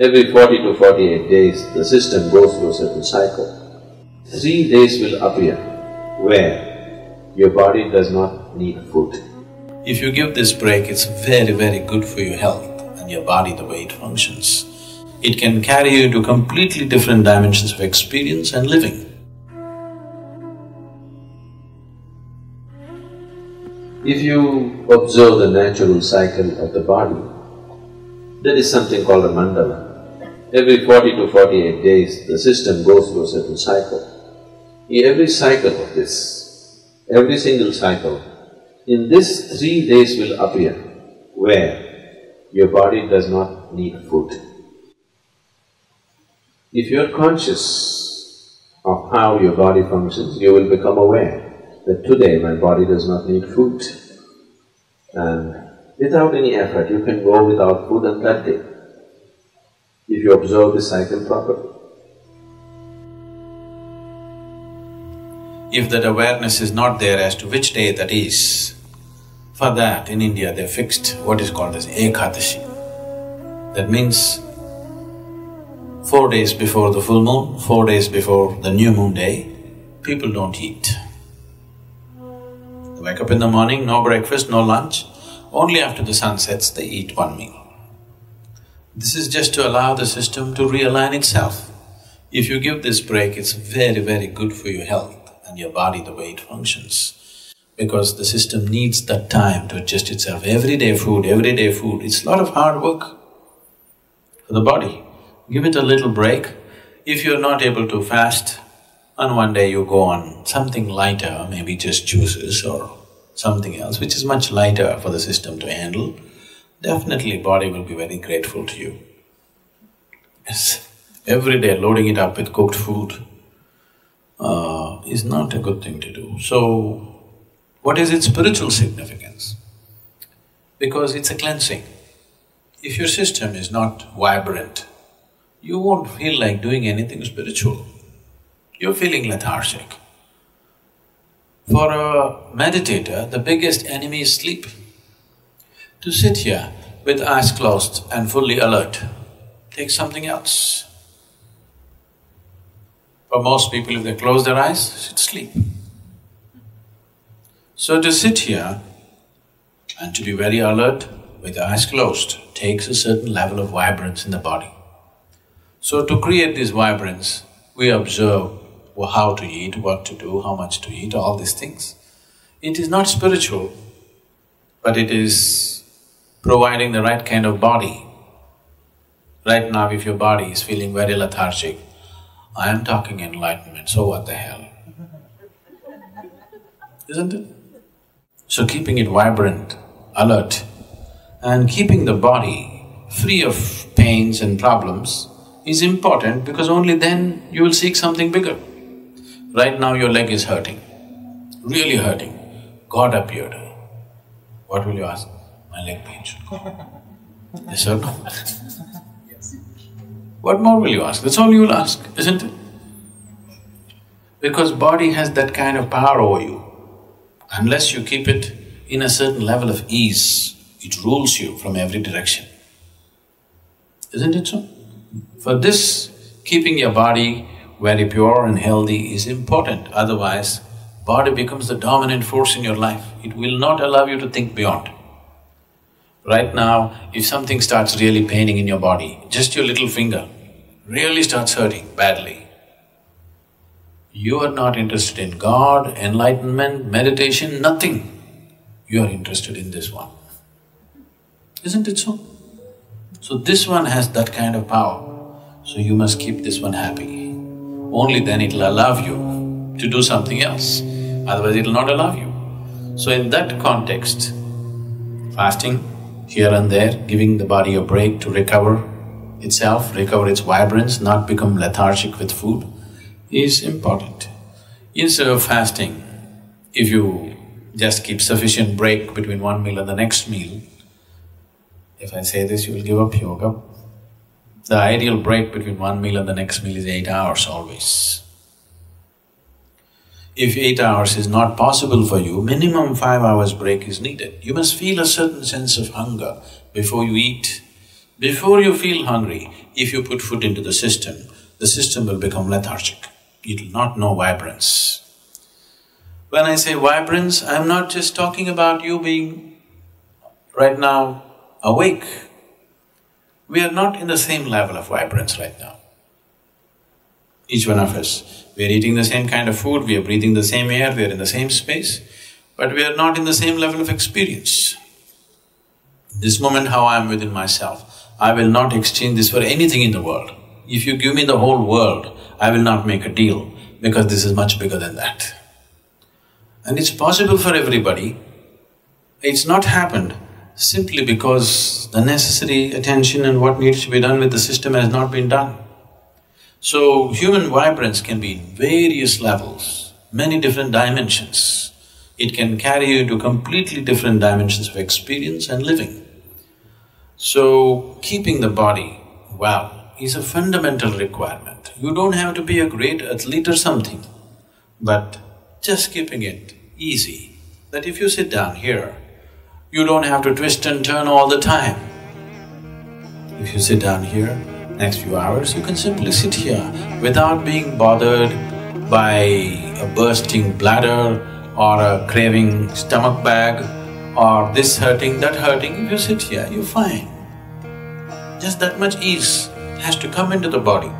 Every forty to forty-eight days, the system goes through a certain cycle. Three days will appear where your body does not need food. If you give this break, it's very, very good for your health and your body, the way it functions. It can carry you to completely different dimensions of experience and living. If you observe the natural cycle of the body, there is something called a mandala. Every forty to forty-eight days, the system goes through a certain cycle. In every cycle of this, every single cycle, in this three days will appear where your body does not need food. If you're conscious of how your body functions, you will become aware that today my body does not need food. And without any effort, you can go without food on that day, if you observe the cycle properly. If that awareness is not there as to which day that is, for that in India they fixed what is called as Ekadashi. That means four days before the full moon, four days before the new moon day, people don't eat. They wake up in the morning, no breakfast, no lunch, only after the sun sets they eat one meal. This is just to allow the system to realign itself. If you give this break, it's very, very good for your health and your body, the way it functions. Because the system needs that time to adjust itself. Everyday food, everyday food, it's a lot of hard work for the body. Give it a little break. If you're not able to fast, on one day you go on something lighter, maybe just juices or something else, which is much lighter for the system to handle, definitely body will be very grateful to you. Yes, every day loading it up with cooked food uh, is not a good thing to do. So, what is its spiritual significance? Because it's a cleansing. If your system is not vibrant, you won't feel like doing anything spiritual. You're feeling lethargic. For a meditator, the biggest enemy is sleep. To sit here with eyes closed and fully alert takes something else. For most people, if they close their eyes, it's sleep. So to sit here and to be very alert with the eyes closed takes a certain level of vibrance in the body. So to create this vibrance, we observe how to eat, what to do, how much to eat, all these things. It is not spiritual, but it is providing the right kind of body. Right now, if your body is feeling very lethargic, I am talking enlightenment, so what the hell? Isn't it? So keeping it vibrant, alert, and keeping the body free of pains and problems is important because only then you will seek something bigger. Right now your leg is hurting, really hurting. God appeared. What will you ask? My leg pains. yes or no? What more will you ask? That's all you will ask, isn't it? Because body has that kind of power over you. Unless you keep it in a certain level of ease, it rules you from every direction. Isn't it so? For this, keeping your body very pure and healthy is important, otherwise body becomes the dominant force in your life. It will not allow you to think beyond. Right now, if something starts really paining in your body, just your little finger really starts hurting badly, you are not interested in God, enlightenment, meditation, nothing. You are interested in this one. Isn't it so? So this one has that kind of power, so you must keep this one happy. Only then it'll allow you to do something else, otherwise it'll not allow you. So in that context, fasting here and there, giving the body a break to recover itself, recover its vibrance, not become lethargic with food, is important. Instead of fasting, if you just keep sufficient break between one meal and the next meal, if I say this, you will give up yoga. The ideal break between one meal and the next meal is eight hours always. If eight hours is not possible for you, minimum five hours break is needed. You must feel a certain sense of hunger before you eat. Before you feel hungry, if you put food into the system, the system will become lethargic. It will not know vibrance. When I say vibrance, I'm not just talking about you being right now awake. We are not in the same level of vibrance right now. Each one of us, we are eating the same kind of food, we are breathing the same air, we are in the same space, but we are not in the same level of experience. This moment how I am within myself, I will not exchange this for anything in the world. If you give me the whole world, I will not make a deal because this is much bigger than that. And it's possible for everybody. It's not happened simply because the necessary attention and what needs to be done with the system has not been done. So, human vibrance can be in various levels, many different dimensions. It can carry you to completely different dimensions of experience and living. So, keeping the body well is a fundamental requirement. You don't have to be a great athlete or something, but just keeping it easy, that if you sit down here, you don't have to twist and turn all the time. If you sit down here, next few hours, you can simply sit here without being bothered by a bursting bladder or a craving stomach bag or this hurting, that hurting. If you sit here, you're fine. Just that much ease has to come into the body.